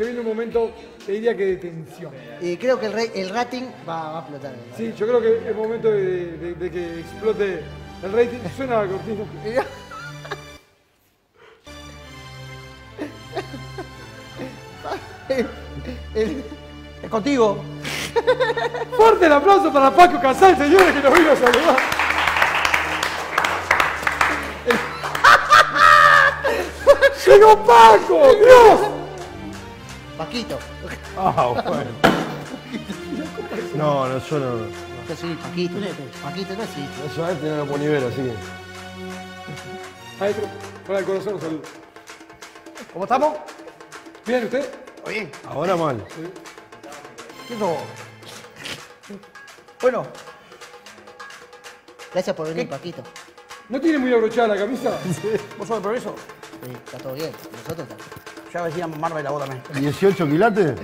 Se viene un momento, te diría que de tensión. Y creo que el, rating va, va a explotar. Sí, yo creo que es momento de, de- de que explote el rating. Suena la cortina. Es contigo. Fuerte el aplauso para Paco Casal, señores, que nos vino a saludar. ¡Llegó Paco! ¡Dios! Paquito. Ah, bueno. No, no, yo no. Sí, Paquito. Paquito no existe. yo a este no lo ver, así que. Maestro, para el corazón un saludo. ¿Cómo estamos? ¿Bien usted? Bien. Ahora mal. ¿Qué no? Bueno, Gracias por venir, Paquito. ¿No tiene muy abrochada la camisa? ¿vos sos de progreso? Sí, está todo bien. Nosotros estamos. Ya decía Marva y la voz también. ¿18 quilates?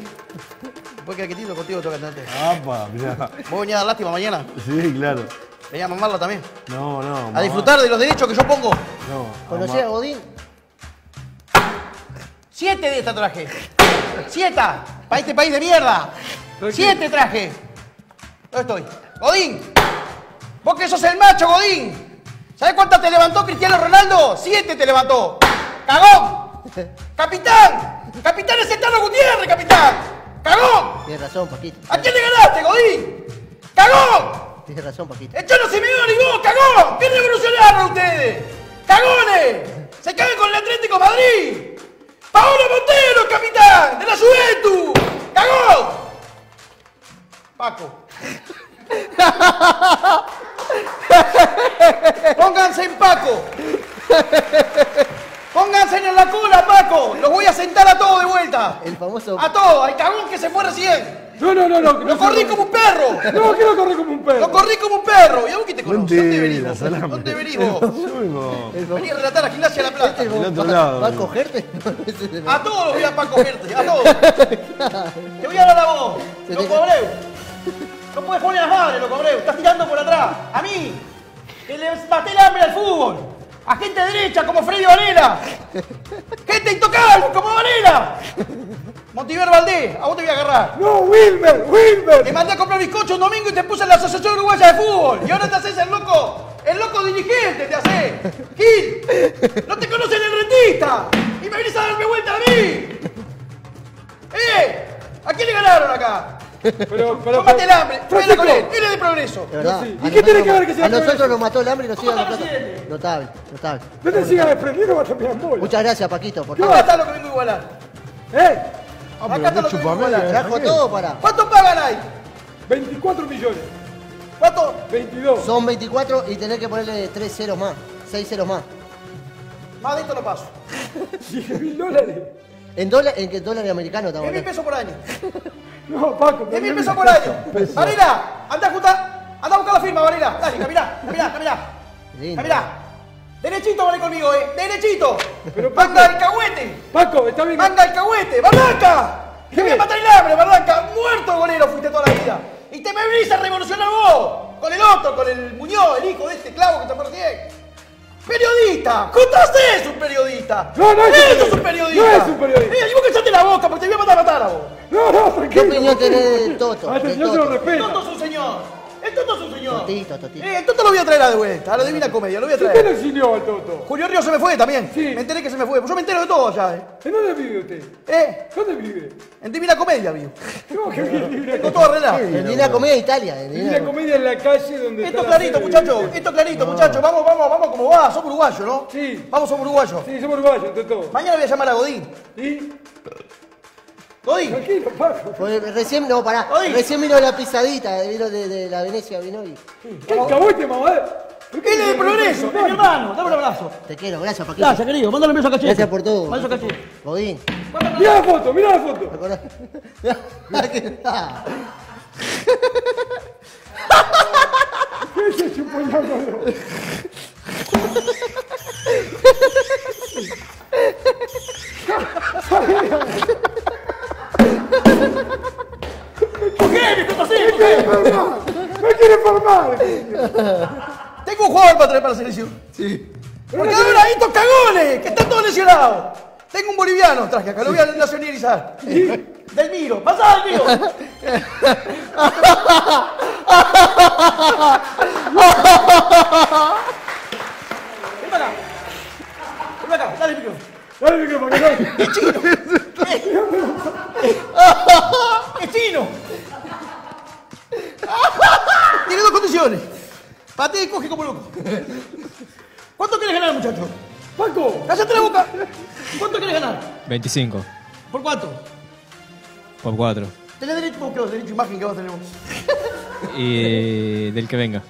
¿Vos querés que tiro contigo que atenderte? Apa, mirá. ¿Vos venís a dar lástima mañana? Sí, claro. Venía a mamarla también. No, no. A mamá. disfrutar de los derechos que yo pongo. No. ¿Conocés a Godín? Siete de esta traje. Siete. Para este país de mierda. Siete traje. ¿Dónde estoy? Godín. Vos que sos el macho, Godín. ¿Sabés cuántas te levantó Cristiano Ronaldo? Siete te levantó. ¡Cagón! ¡Capitán! ¡Capitán es Etano Gutiérrez, capitán! ¡Cagón! Tienes razón, Paquito. ¿A quién le ganaste, Godín? ¡Cagón! Tienes razón, Paquito. ¡El Cholo Simeone y vos, cagón! ¿Qué revolucionaron ustedes? ¡Cagones! ¡Se cagan con el Atlético Madrid! ¡Paolo Montero, capitán! ¡De la Juventus! ¡Cagón! Paco. Pónganse en Paco. Pónganse en la cola, Paco. Los voy a sentar a todos de vuelta. El famoso. A todos, al cagón que se fue recién. No, no, no, no. no Lo corrí como un perro. No, que lo corrí como un perro. Lo corrí como un perro. ¿Y a vos quién te conoce? ¿Dónde salame. ¿Dónde venís vos? Yo vengo. Vení a relatar a Gimnasia La Plata. Este Del otro va, lado, va a cogerte. A todos los voy a cogerte, a todos. Te voy a dar la voz. Loco Abreu. No puedes poner las madres, Loco Abreu. Estás tirando por atrás. A mí. Que le maté el hambre al fútbol. A gente derecha como Freddy Varela. Gente intocable como Varela. Montiver Valdés, a vos te voy a agarrar. No, Wilmer, Te Wilmer. mandé a comprar bizcocho un domingo y te puse en la Asociación Uruguaya de Fútbol. Y ahora te haces el loco, el loco dirigente, te haces. Gil, no te conocen el rentista. Y me venís a darme vuelta a mí. ¡Eh! ¿A quién le ganaron acá? Pero, pero, Tómate el hambre, Francisco, con él, él es de progreso. De verdad. ¿Y qué tiene que ver que sea A nosotros nos mató el hambre y nos a la ¿Cómo plata. Notable, notable. No te sigas desprendiendo, vas a mirar bola. Muchas gracias, Paquito, por Acá todo. está lo que vengo a igualar. ¿Eh? Ah, Acá pero está lo que vengo a igualar. Trajo todo para. ¿Cuánto pagan ahí? 24 millones. ¿Cuánto? 22. Son 24 y tenés que ponerle 3 ceros más. 6 ceros más. Más de esto no paso. 10 mil dólares. En dólar, en que dólar americano estamos 10 mil pesos por año. No, Paco. 10 mil pesos por año. Varela, anda a juntar, anda a buscar la firma, Varela. Dale, caminá, caminá, caminá. Lindo. Caminá. Derechito, vale conmigo, eh. Derechito. Pero, Paco- Manga el cagüete. Paco, está bien. Manga el cagüete. Barranca. Te voy a matar el hambre, Barranca. Muerto golero fuiste toda la vida. Y te me venís a revolucionar vos. Con el otro, con el Muñoz, el hijo de este clavo que te recién. ¡Periodista! ¡Contás es un periodista! No, no es un ¡Eso periodista. es un periodista! No es un periodista. La boca porque te voy a matar a matar a vos. No, no, ¿Qué tranquilo. opinión tenés del Toto? Yo se lo Toto. El. Toto es un señor. El Toto es un señor. Totito, Totito. Eh, el Toto lo voy a traer a de vuelta, a la Divina Comedia, lo voy a ¿Usted lo traer. exilió al Toto? Julio Río se me fue también. Sí. Me enteré que se me fue. Yo me entero de todo allá, ¿eh? ¿En dónde vive usted? ¿Eh? ¿Dónde vive? En Divina Comedia, vivo. ¿Cómo que vive? Tengo todo arreglado. En Divina Comedia de Italia. en Divina comedia en la calle donde Esto está la clarito, muchachos. Esto clarito, muchachos. Vamos, vamos, vamos como va. Somos uruguayos, ¿no? Sí. Vamos, somos uruguayos. Sí, somos uruguayos, todos. Mañana voy a llamar a Godín. Y. Godín. Tranquilo, Paco. Recién, no, pará. Oye. Recién vino la pisadita, vino de, de la Venecia, vino y. ¿Qué? ¿Por qué Él es de progreso, es mi hermano. Dame un abrazo. Te quiero, gracias, Paquito. Gracias, querido. Mándale un beso a Cachete. Gracias por todo. Beso a Cachete. Godín. Mira la foto, mira la foto. Mirá que está. Ese. ¿Por qué? ¿Me estás haciendo? quiere formar. Me quiere formar. Tengo un jugador para traer para la selección. Sí. Porque ahora hay estos cagones que están todos lesionados. Tengo un boliviano, traje acá, lo voy a nacionalizar. Del Miro, pasá del Miro. Ven para acá. Ven para acá, dale el micrófono. Dale el micrófono, que no. Es chino. Es chino. Tiene dos condiciones. Patea y coge como loco. ¿Cuánto quieres ganar, muchacho? Paco, ¡Cállate la boca! ¿Cuánto quieres ganar? 25 ¿Por cuánto? por 4. Tenés derecho, ¿cómo que vas? Derecho a imagen que vas a tener vos. Y del que venga.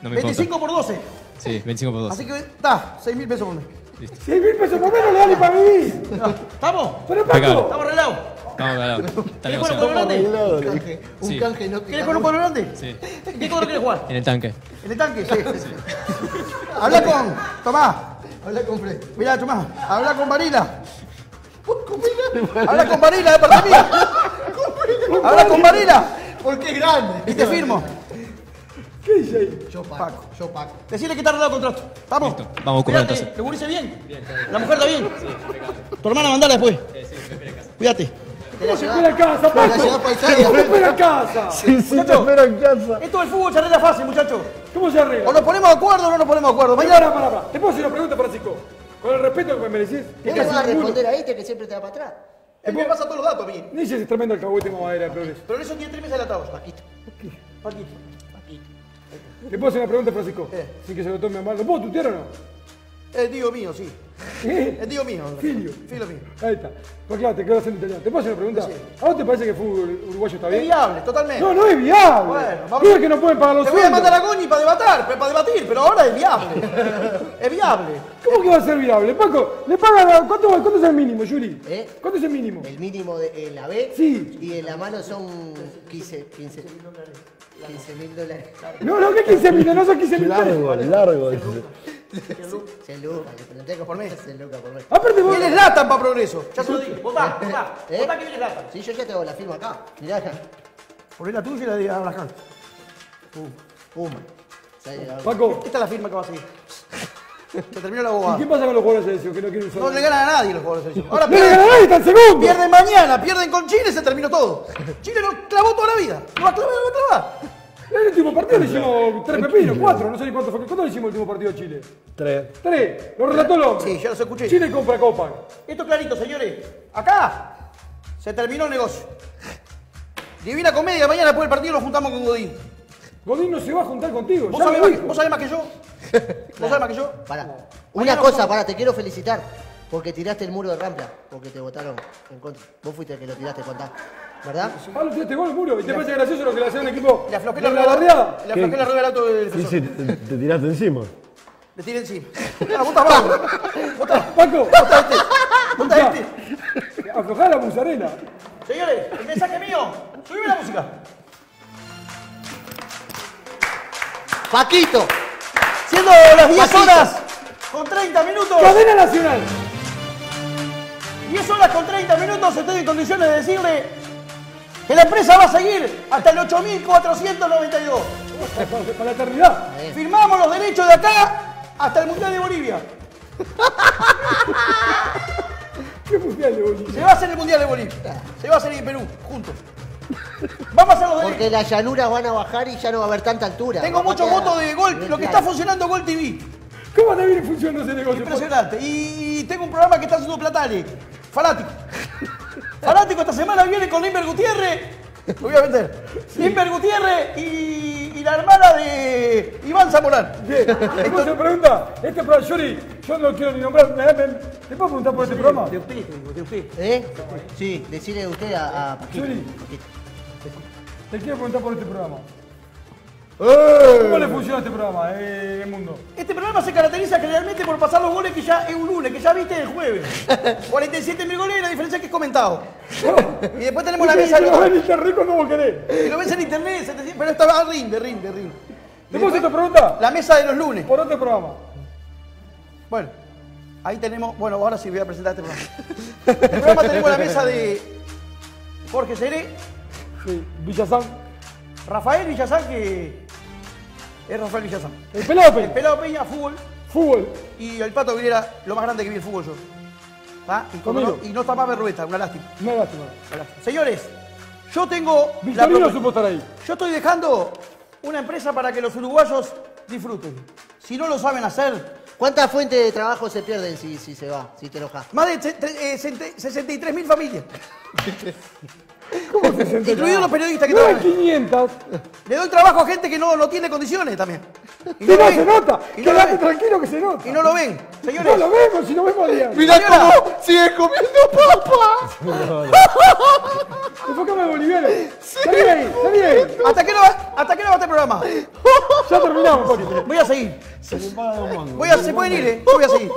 No me importa. 25 por 12. Sí, 25 por 2. Así que, está, 6 mil pesos por mes. 6 mil pesos por menos le da ni para vivir. ¿Estamos? Pero. Paco, ¿Estamos arreglados? Vamos, carajo. Está ¿Querés jugar un negociado. grande? Un canje, un Sí. canje no ¿Querés jugar un cuadro grande? Sí. ¿En qué cuadro querés jugar? En el tanque. ¿En el tanque? Sí. Habla con Tomás. Habla con Fred. Mirá, Tomás. Habla con Marina. Habla con Marina de parte mía. Habla con Marina. Porque es grande. Y te firmo. ¿qué dice ahí? Yo Paco, yo Paco. Decirle que está arreglado el contrato. ¿Estamos? Listo. Vamos a Cuídate, entonces. ¿Te gurice bien? ¿La mujer está bien? Tu hermana mandala después. Cuídate. ¿Cómo se espera en casa, la Paco? pa' ¿Cómo se espera en casa? Sí, sí, Muchacho. espero en casa. Esto del fútbol se arregla fácil, muchachos. ¿Cómo se arregla? O nos ponemos de acuerdo o no nos ponemos de acuerdo. Mañana, para, para, para. ¿Te puedo hacer una pregunta, Francisco? Con el respeto que me mereces. que ¿Qué vas a responder a este que siempre te da para atrás? Él me pasa todos los datos a mí. Ni ese es tremendo alcahuete mamadera de progreso. Pero eso tiene tres meses enlatados. Paquito. Paquito. ¿Le puedo hacer una pregunta, Francisco? Eh. Sin que se lo tome mal. ¿Lo puedo tutear o no? Es tío mío, sí. Es tío mío. Filio. Filio mío. Ahí está. Pues claro, te quedo haciendo italiano. ¿Te puedo hacer una pregunta? ¿A vos te parece que el fútbol uruguayo está Es bien? viable, totalmente. No, no es viable. Bueno, vamos. Diga que no pueden pagar los Te voy a mandar a Goñi para debatir, para debatir, pero ahora es viable. es viable. ¿Cómo que va a ser viable? Paco, ¿le pagan a... ¿Cuánto, ¿Cuánto es el mínimo, Yuri? ¿Eh? ¿Cuánto es el mínimo? El mínimo de en la B Sí. y en la mano son 15, 15, 15 mil dólares. No, no, que 15 mil, no son 15 mil. Largo, largo. 100 lucas, le pregunté que por mes. 100 lucas por mes. Aparte vos... Viene Latan para progreso. Ya se lo digo. Votá, votá. ¿Eh? Votá que viene Latan. Sí, yo ya tengo la firma acá. Mirá acá. Poné la tuya y la de Abraham. Puma. La- Paco, Esta es la firma que va a seguir. Se terminó la ¿y bobada. qué pasa con los jugadores de selección que no quieren usar? No le ganan a nadie los jugadores de selección. Ahora ¡No le ganan a pierden, nadie, está en segundo! pierden mañana, pierden con Chile y se terminó todo. Chile lo clavó toda la vida. Lo va a clavar, lo va a clavar. El último partido le hicimos tres pepinos, cuatro, no sé ni cuánto fue. ¿Cuánto le hicimos el último partido a Chile? Tres. Tres. Lo relató el hombre. Sí, ya los escuché. Chile compra copa. Esto es clarito, señores. Acá se terminó el negocio. Divina comedia, mañana después del partido lo juntamos con Godín. Godín no se va a juntar contigo. ¿Vos sabés, más, vos sabés más que yo? ¿Vos sabés más que yo? Pará. Una cosa, vamos- pará, te quiero felicitar. Porque tiraste el muro de Rampla. Porque te votaron en contra. Vos fuiste el que lo tiraste, contá. ¿Verdad? Ah, lo tiraste gol, muro. ¿Y te parece gracioso lo que le hacía un equipo Le aflojé de la la barriada? Le aflojé la rueda del auto del defensor. sí, te, te tiraste encima. Le tiré encima. Ah, vos estás bajo. Vos estás- Paco, vos estás este. Vos estás este. aflojá la musarela. Señores, el mensaje mío. Subime la música. Paquito. Siendo las 10 Paquito. horas con 30 minutos. Cadena Nacional. 10 horas con 30 minutos estoy en condiciones de decirle que la empresa va a seguir hasta el 8492. Para, para la eternidad. Firmamos los derechos de acá hasta el Mundial de Bolivia. ¿Qué mundial de Bolivia? Se va a hacer el Mundial de Bolivia. Se va a hacer en Perú, juntos. Vamos a hacer los derechos. Porque las llanuras van a bajar y ya no va a haber tanta altura. Tengo Vamos muchos a votos de Gol, lo que está funcionando Gol TV. ¿Cómo te viene funcionando ese negocio? Impresionante. Y tengo un programa que está haciendo Platale. Fanático. Fanático esta semana viene con Limber Gutiérrez. Lo voy a vender. Limber Gutiérrez y, y la hermana de Iván Zamorán. Bien, ¿te puedo hacer una pregunta? Este programa, Yuri, yo no quiero ni nombrar. ¿Te puedo preguntar por este programa? De usted, de usted. ¿Eh? Sí, decirle usted a, a Paquito. Yuri. Paquito. Te quiero preguntar por este programa. ¿Cómo le funciona este programa eh, mundo? Este programa se caracteriza generalmente por pasar los goles que ya es un lunes, que ya viste el jueves. 47 mil goles, la diferencia es que es comentado. Y después tenemos la mesa Y de lo ves en cuando vos querés. Y lo ves en internet, 700, pero esta va rinde, rinde, rinde. ¿Te puedo hacer pregunta? La mesa de los lunes. Por otro programa. Bueno, ahí tenemos. Bueno, ahora sí voy a presentar este programa. El programa tenemos la mesa de Jorge Seré, Sí, Villazán. Rafael Villazán, que es Rafael Villazán. El pelado El Peña. Pelado Peña, fútbol. Fútbol. Y el Pato Vilera, lo más grande que vi el fútbol yo. ¿tá? Y, no, y no está Pape Rubeta, una lástima. Una lástima. una lástima. Señores, yo tengo. Victorino supo estar ahí. Yo estoy dejando una empresa para que los uruguayos disfruten. Si no lo saben hacer, ¿Cuántas fuentes de trabajo se pierden si, si se va, si te enojas? más de eh, sesenta- 63 mil familias, ¿Cómo se siente? incluidos los periodistas que No hay trabajan. 500. Le doy trabajo a gente que no, no tiene condiciones también. Y Si no, ven. se nota. Y no Quédate ven. tranquilo que se nota. Y no lo ven. No Señores, lo vemos, si no vemos a diario. Mirá cómo sigue comiendo papa. Enfócame boliviano. Salí de ahí, salí de ahí. ¿hasta qué no va, hasta qué no va este programa? Ya terminamos, Poli. Voy a seguir. Se paga un mango. Voy a, se pueden ir, ¿eh? Yo voy a seguir.